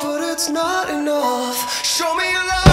but it's not enough. Show me your love.